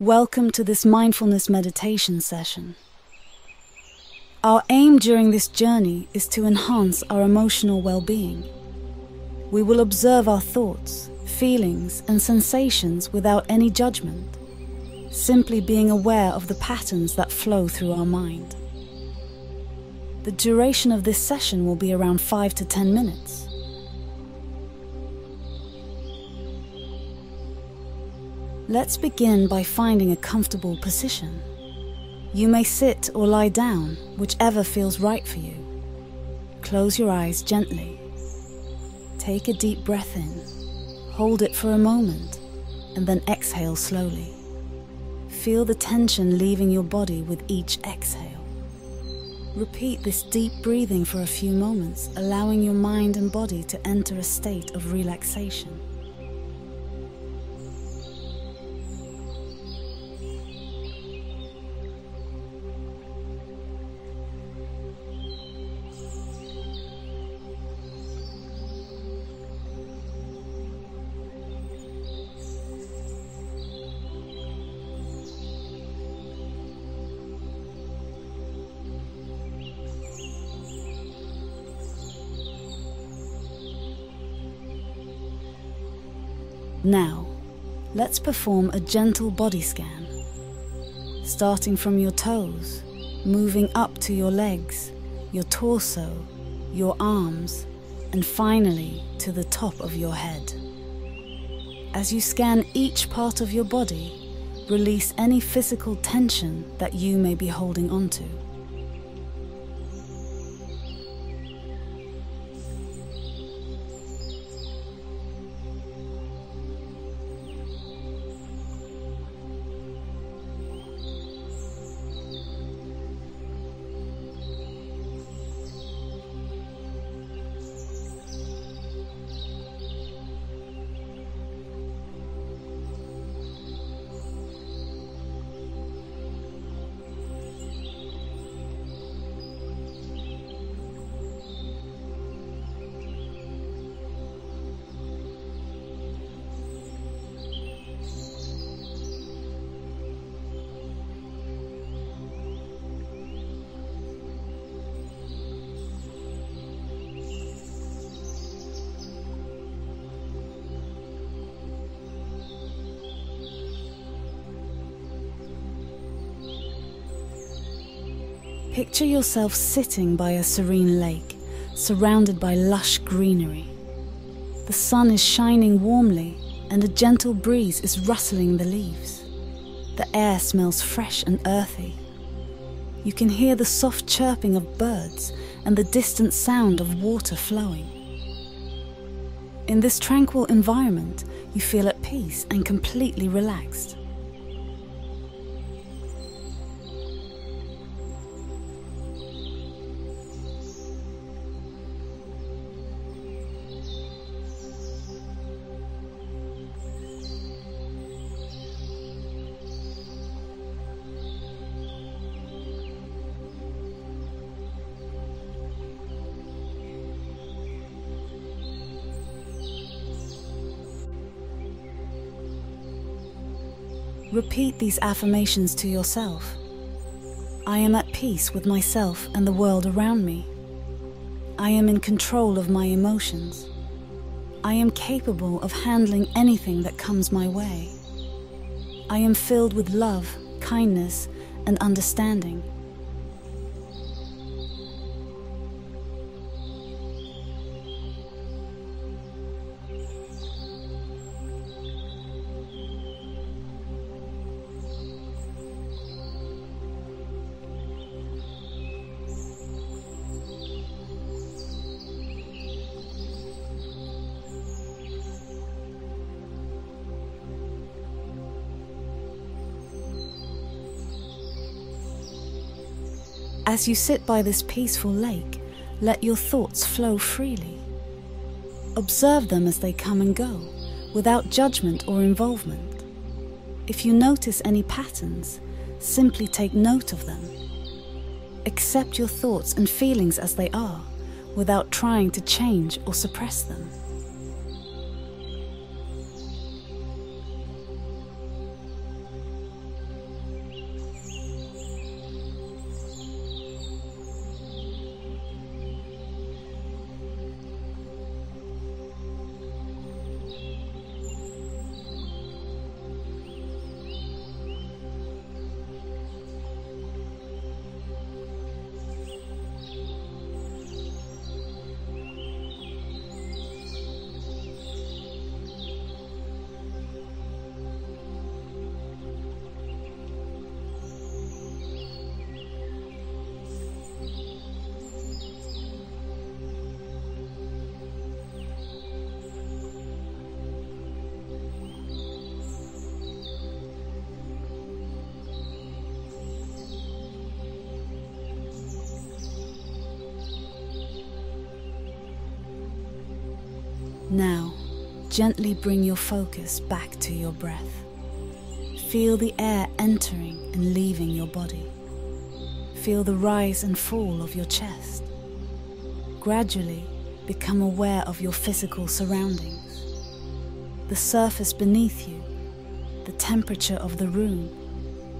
Welcome to this mindfulness meditation session. Our aim during this journey is to enhance our emotional well being. We will observe our thoughts, feelings, and sensations without any judgment, simply being aware of the patterns that flow through our mind. The duration of this session will be around 5 to 10 minutes. Let's begin by finding a comfortable position. You may sit or lie down, whichever feels right for you. Close your eyes gently. Take a deep breath in, hold it for a moment, and then exhale slowly. Feel the tension leaving your body with each exhale. Repeat this deep breathing for a few moments, allowing your mind and body to enter a state of relaxation. Now, let's perform a gentle body scan. Starting from your toes, moving up to your legs, your torso, your arms, and finally to the top of your head. As you scan each part of your body, release any physical tension that you may be holding onto. Picture yourself sitting by a serene lake, surrounded by lush greenery. The sun is shining warmly, and a gentle breeze is rustling the leaves. The air smells fresh and earthy. You can hear the soft chirping of birds and the distant sound of water flowing. In this tranquil environment, you feel at peace and completely relaxed. Repeat these affirmations to yourself. I am at peace with myself and the world around me. I am in control of my emotions. I am capable of handling anything that comes my way. I am filled with love, kindness, and understanding. As you sit by this peaceful lake, let your thoughts flow freely. Observe them as they come and go, without judgment or involvement. If you notice any patterns, simply take note of them. Accept your thoughts and feelings as they are, without trying to change or suppress them. Now, gently bring your focus back to your breath. Feel the air entering and leaving your body. Feel the rise and fall of your chest. Gradually, become aware of your physical surroundings. The surface beneath you, the temperature of the room,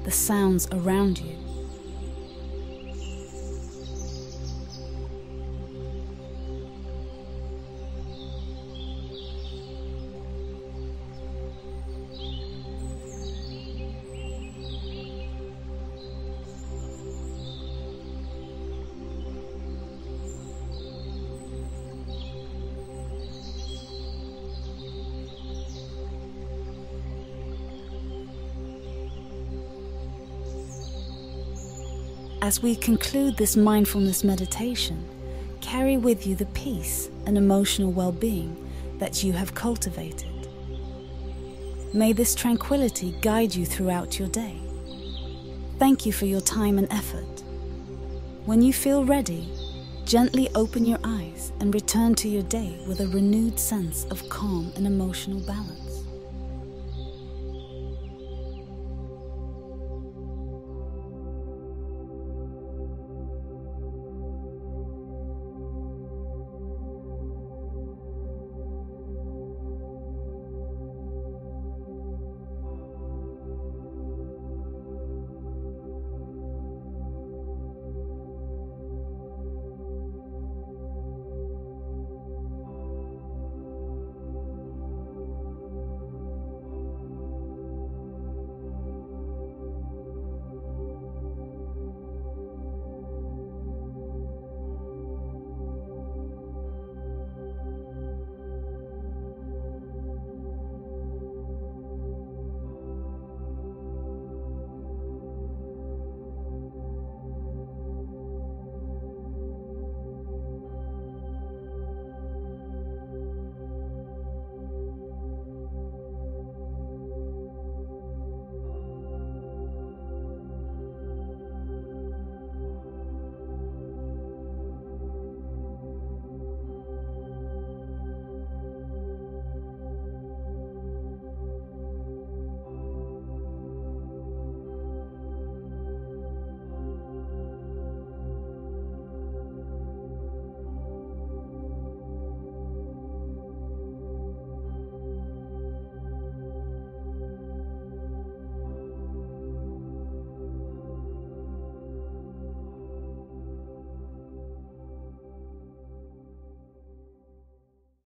the sounds around you. As we conclude this mindfulness meditation, carry with you the peace and emotional well being that you have cultivated. May this tranquility guide you throughout your day. Thank you for your time and effort. When you feel ready, gently open your eyes and return to your day with a renewed sense of calm and emotional balance.